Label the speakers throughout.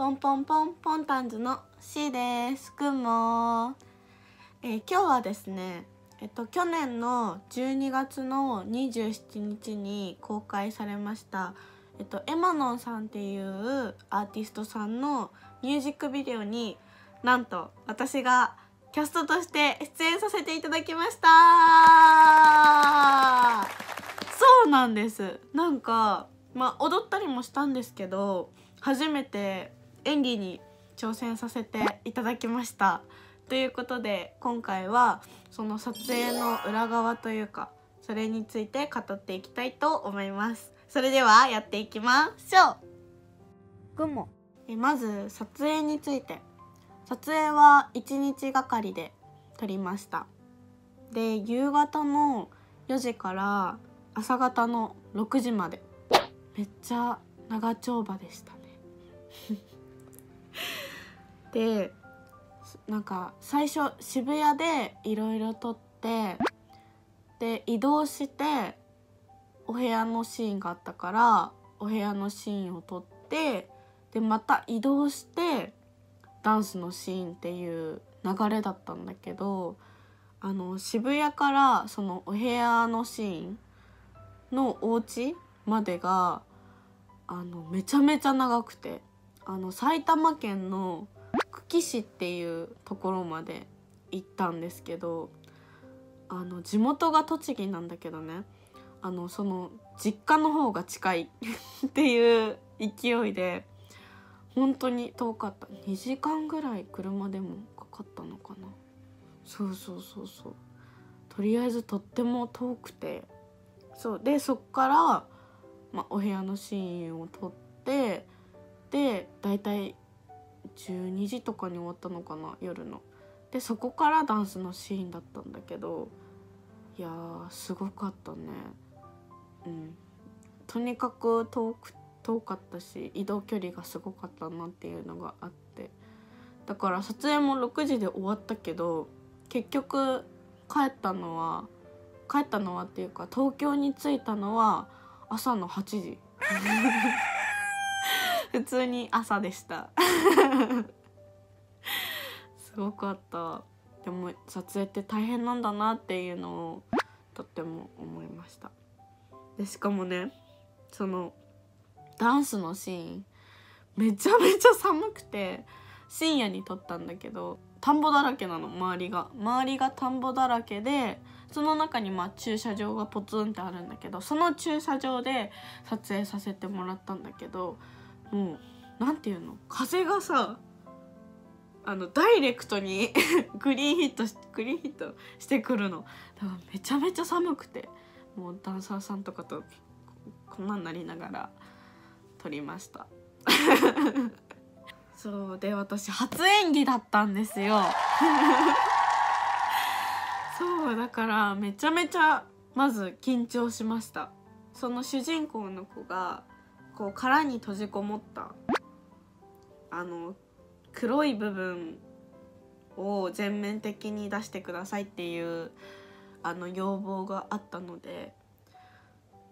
Speaker 1: ポンポンポンポンタンズの C です。くもえー、今日はですねえっと去年の12月の27日に公開されましたえっとエマノンさんっていうアーティストさんのミュージックビデオになんと私がキャストとして出演させていただきました。そうなんです。なんかまあ踊ったりもしたんですけど初めて演技に挑戦させていただきました。ということで今回はその撮影の裏側というかそれについて語っていきたいと思います。それではやっていきましょう。もえまず撮影について。撮影は1日がかりで撮りました。で夕方の4時から朝方の6時まで。めっちゃ長丁場でしたねでなんか最初渋谷でいろいろ撮ってで移動してお部屋のシーンがあったからお部屋のシーンを撮ってでまた移動してダンスのシーンっていう流れだったんだけどあの渋谷からそのお部屋のシーンのお家までがあのめちゃめちゃ長くてあの埼玉県の久喜市っていうところまで行ったんですけどあの地元が栃木なんだけどね。あのその実家の方が近い っていう勢いで本当に遠かった。2時間ぐらい車でもかかったのかな。そうそうそうそう。とりあえずとっても遠くて。そう。でそっから、ま、お部屋のシーンを撮ってで大体12時とかに終わったのかな夜の。でそこからダンスのシーンだったんだけどいやーすごかったね。うん。とにかく遠く遠かったし移動距離がすごかったなっていうのがあって。だから撮影も6時で終わったけど結局帰ったのは帰ったのはっていうか東京に着いたのは朝の8時。普通に朝でした。すごかった。でも撮影って大変なんだなっていうのをとっても思いました。でしかもねそのダンスのシーンめちゃめちゃ寒くて深夜に撮ったんだけど田んぼだらけなの周りが。周りが田んぼだらけでその中にまあ駐車場がポツンってあるんだけどその駐車場で撮影させてもらったんだけどもう何て言うの？風がさあのダイレクトに グリーンヒットグリーンヒットしてくるの。だからめちゃめちゃ寒くて。もうダンサーさんとかとこんなんなりながら撮りました。そうで私初演技だったんですよ。そうだからめちゃめちゃまず緊張しました。その主人公の子がこう殻に閉じこもったあの黒い部分を全面的に出してくださいっていうあの要望があったので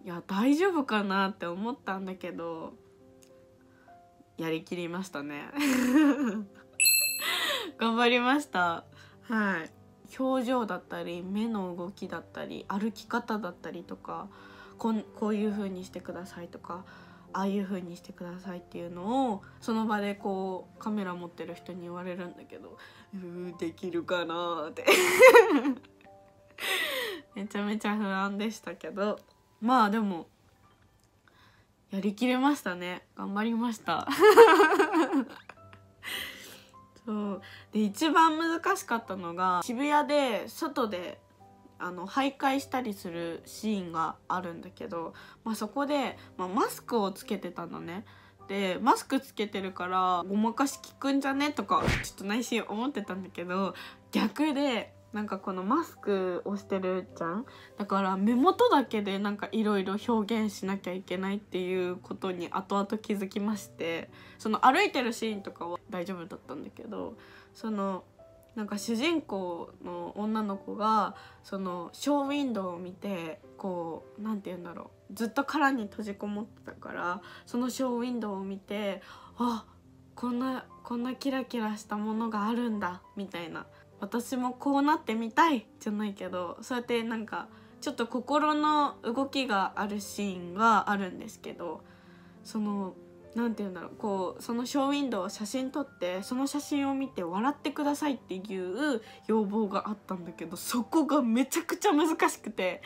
Speaker 1: いや大丈夫かなって思ったんだけどやりきりましたね。頑張りました。はい。表情だったり目の動きだったり歩き方だったりとかこんこういう風にしてくださいとかああいう風にしてくださいっていうのをその場でこうカメラ持ってる人に言われるんだけどうできるかなって。めちゃめちゃ不安でしたけど。まあでもやりきれましたね。頑張りました。そう。で一番難しかったのが渋谷で外であの徘徊したりするシーンがあるんだけど、まあ、そこで、まあ、マスクをつけてたのね。でマスクつけてるからごまかし効くんじゃね？とかちょっと内心思ってたんだけど逆でなんかこのマスクをしてるじゃん？だから目元だけでなんかいろいろ表現しなきゃいけないっていうことに後々気づきましてその歩いてるシーンとかは大丈夫だったんだけどそのなんか主人公の女の子がそのショーウィンドウを見てこう何て言うんだろう。ずっと殻に閉じこもってたからそのショーウィンドウを見てあこんなこんなキラキラしたものがあるんだみたいな。私もこうなってみたいじゃないけどそうやってなんかちょっと心の動きがあるシーンがあるんですけどその何て言うんだろうこうそのショーウィンドウを写真撮ってその写真を見て笑ってくださいっていう要望があったんだけどそこがめちゃくちゃ難しくて。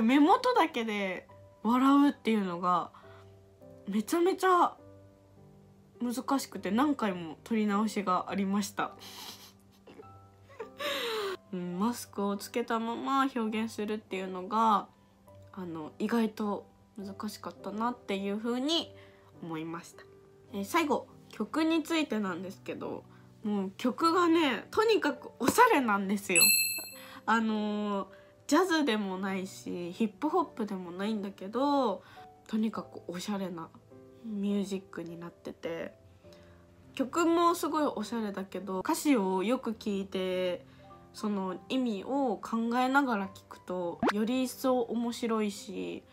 Speaker 1: 目元だけで笑うっていうのがめちゃめちゃ難しくて何回も撮り直しがありました。うん、マスクをつけたまま表現するっていうのがあの意外と難しかったなっていう風に思いました、えー、最後曲についてなんですけどもう曲がねとにかくおしゃれなんですよ。あのージャズでもないしヒップホップでもないんだけどとにかくおしゃれなミュージックになってて曲もすごいおしゃれだけど歌詞をよく聞いてその意味を考えながら聞くとより一層面白いし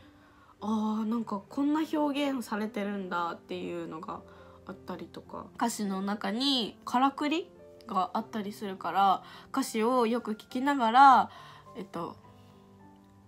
Speaker 1: あーなんかこんな表現されてるんだっていうのがあったりとか歌詞の中にからくりがあったりするから歌詞をよく聞きながらえっと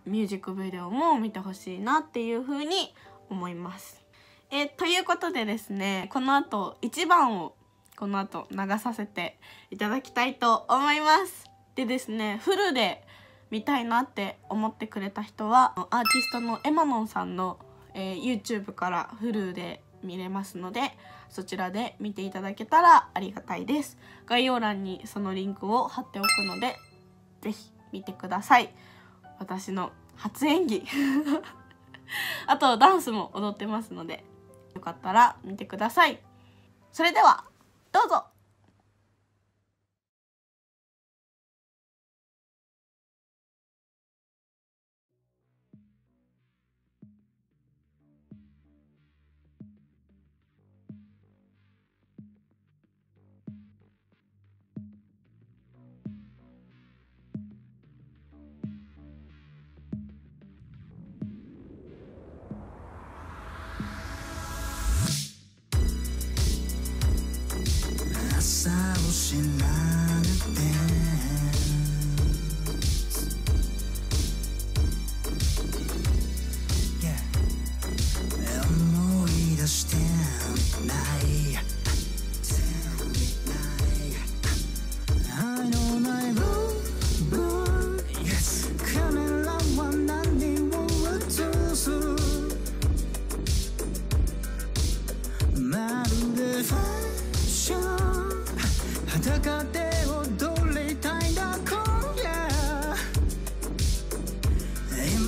Speaker 1: ミュージックビデオも見てほしいなっていう風に思います。えということでですねこの後1番をこの後流させていただきたいと思います。でですねフルで見たいなって思ってくれた人はアーティストのエマノンさんの、えー、YouTube からフルで見れますのでそちらで見ていただけたらありがたいです概要欄にそのリンクを貼っておくので是非見てください私の初演技。あとダンスも踊ってますのでよかったら見てください。それではどうぞ。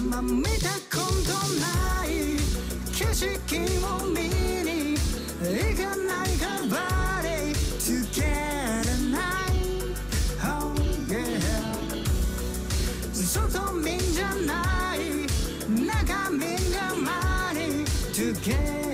Speaker 1: ま見たことない景色を見に行かな
Speaker 2: いからで Together night Oh yeah 外見じゃない中身がまに Together